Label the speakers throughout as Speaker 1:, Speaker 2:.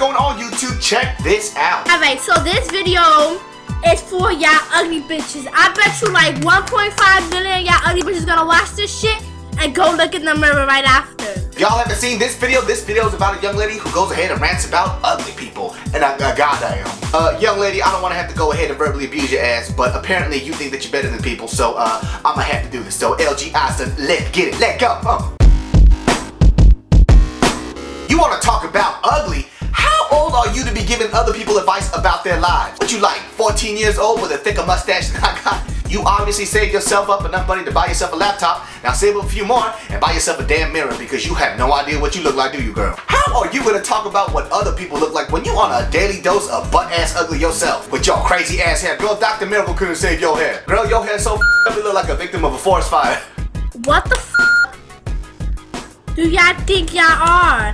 Speaker 1: going on YouTube? Check this out.
Speaker 2: Alright, so this video is for y'all ugly bitches. I bet you like 1.5 million y'all ugly bitches gonna watch this shit and go look in the mirror right after.
Speaker 1: Y'all haven't seen this video? This video is about a young lady who goes ahead and rants about ugly people. And I, I goddamn. Uh, young lady, I don't want to have to go ahead and verbally abuse your ass, but apparently you think that you're better than people, so uh, I'm gonna have to do this. So LGI said, let's get it, let go. Uh. Giving other people advice about their lives? What you like, 14 years old with a thicker mustache than I got? You obviously saved yourself up enough money to buy yourself a laptop. Now save up a few more and buy yourself a damn mirror because you have no idea what you look like, do you, girl? How are you gonna talk about what other people look like when you on a daily dose of butt-ass ugly yourself with your crazy ass hair? Girl, Dr. Miracle couldn't save your hair. Girl, your hair so you look like a victim of a forest fire.
Speaker 2: What the f do y'all think y'all are?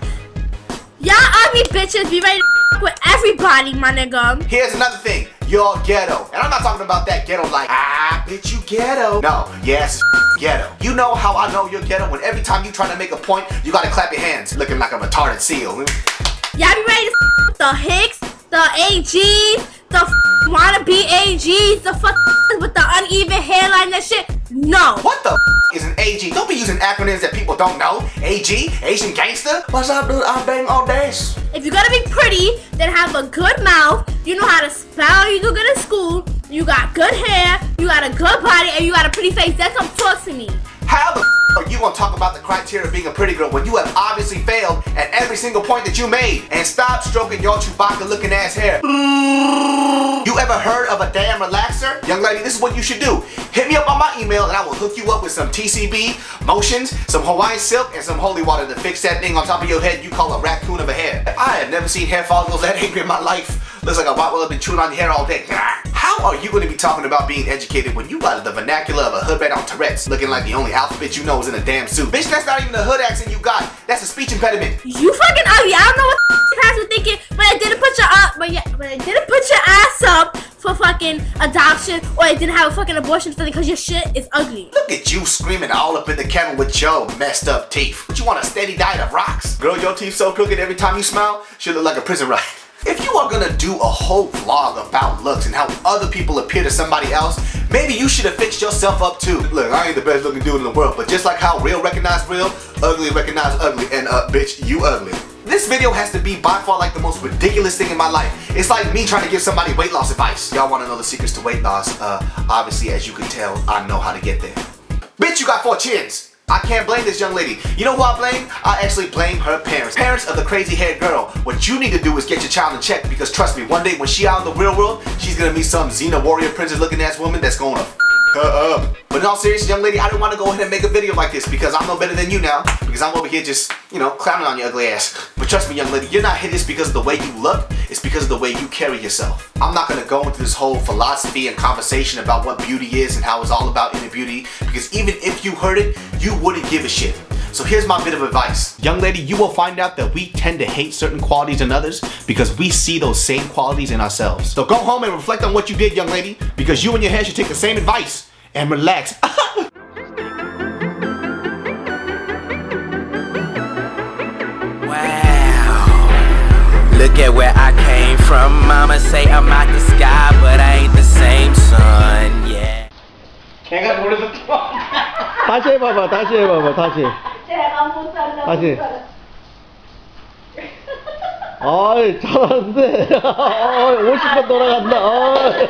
Speaker 2: Y'all ugly bitches be ready to with everybody, my nigga.
Speaker 1: Here's another thing. You're ghetto. And I'm not talking about that ghetto like, ah, bitch, you ghetto. No, yes, ghetto. You know how I know you're ghetto when every time you try to make a point, you gotta clap your hands, looking like a retarded seal.
Speaker 2: Y'all be ready to the Hicks, the AGs, the wannabe AGs, the fuck with the uneven hairline and shit. No.
Speaker 1: What the using acronyms that people don't know. AG, Asian gangster. What's up, dude? I bang all days.
Speaker 2: If you're gonna be pretty, then have a good mouth. You know how to spell. You do good at school. You got good hair. You got a good body, and you got a pretty face. That's come talk to me.
Speaker 1: How the are you gonna talk about the criteria of being a pretty girl when you have obviously failed at every single point that you made? And stop stroking your Chewbacca looking ass hair. You ever heard of a damn relaxer? Young lady, this is what you should do. Hit me up on my email and I will hook you up with some TCB, motions, some Hawaiian silk, and some holy water to fix that thing on top of your head you call a raccoon of a hair. I have never seen hair follicles that angry in my life. Looks like a white will have been chewing on your hair all day. How are you going to be talking about being educated when you got the vernacular of a hoodbat on Tourette's, looking like the only alphabet you know is in a damn suit? Bitch, that's not even the hood accent you got. That's a speech impediment.
Speaker 2: You fucking oh, ugly. I don't know what the past were thinking, but I didn't put your up, but yeah, but I didn't put your ass up for fucking adoption, or I didn't have a fucking abortion for because your shit is ugly.
Speaker 1: Look at you screaming all up in the camera with your messed up teeth. What you want a steady diet of rocks? Girl, your teeth so crooked every time you smile, she look like a prison ride. If you are gonna do a whole vlog about looks and how other people appear to somebody else, maybe you should have fixed yourself up too. Look, I ain't the best looking dude in the world, but just like how real recognize real, ugly recognize ugly, and uh, bitch, you ugly. This video has to be by far like the most ridiculous thing in my life. It's like me trying to give somebody weight loss advice. Y'all wanna know the secrets to weight loss? Uh, obviously, as you can tell, I know how to get there. Bitch, you got four chins. I can't blame this young lady. You know who I blame? I actually blame her parents. Parents of the crazy haired girl. What you need to do is get your child in check because trust me, one day when she out in the real world, she's gonna meet some Xena warrior princess looking ass woman that's gonna up. But in all seriousness, young lady, I didn't want to go ahead and make a video like this because I'm no better than you now. Because I'm over here just, you know, clowning on your ugly ass. But trust me, young lady, you're not hideous because of the way you look. It's because of the way you carry yourself. I'm not going to go into this whole philosophy and conversation about what beauty is and how it's all about inner beauty. Because even if you heard it, you wouldn't give a shit. So here's my bit of advice. Young lady, you will find out that we tend to hate certain qualities in others because we see those same qualities in ourselves. So go home and reflect on what you did, young lady, because you and your hair should take the same advice and relax.
Speaker 3: wow. Look at where I came from. Mama say I'm out the sky, but I ain't the same son. Yeah.
Speaker 1: 걔가 노래도
Speaker 4: 다시 해봐봐 다시 해봐봐 다시 다시 아이 잘하는데 50번 돌아간다 어이.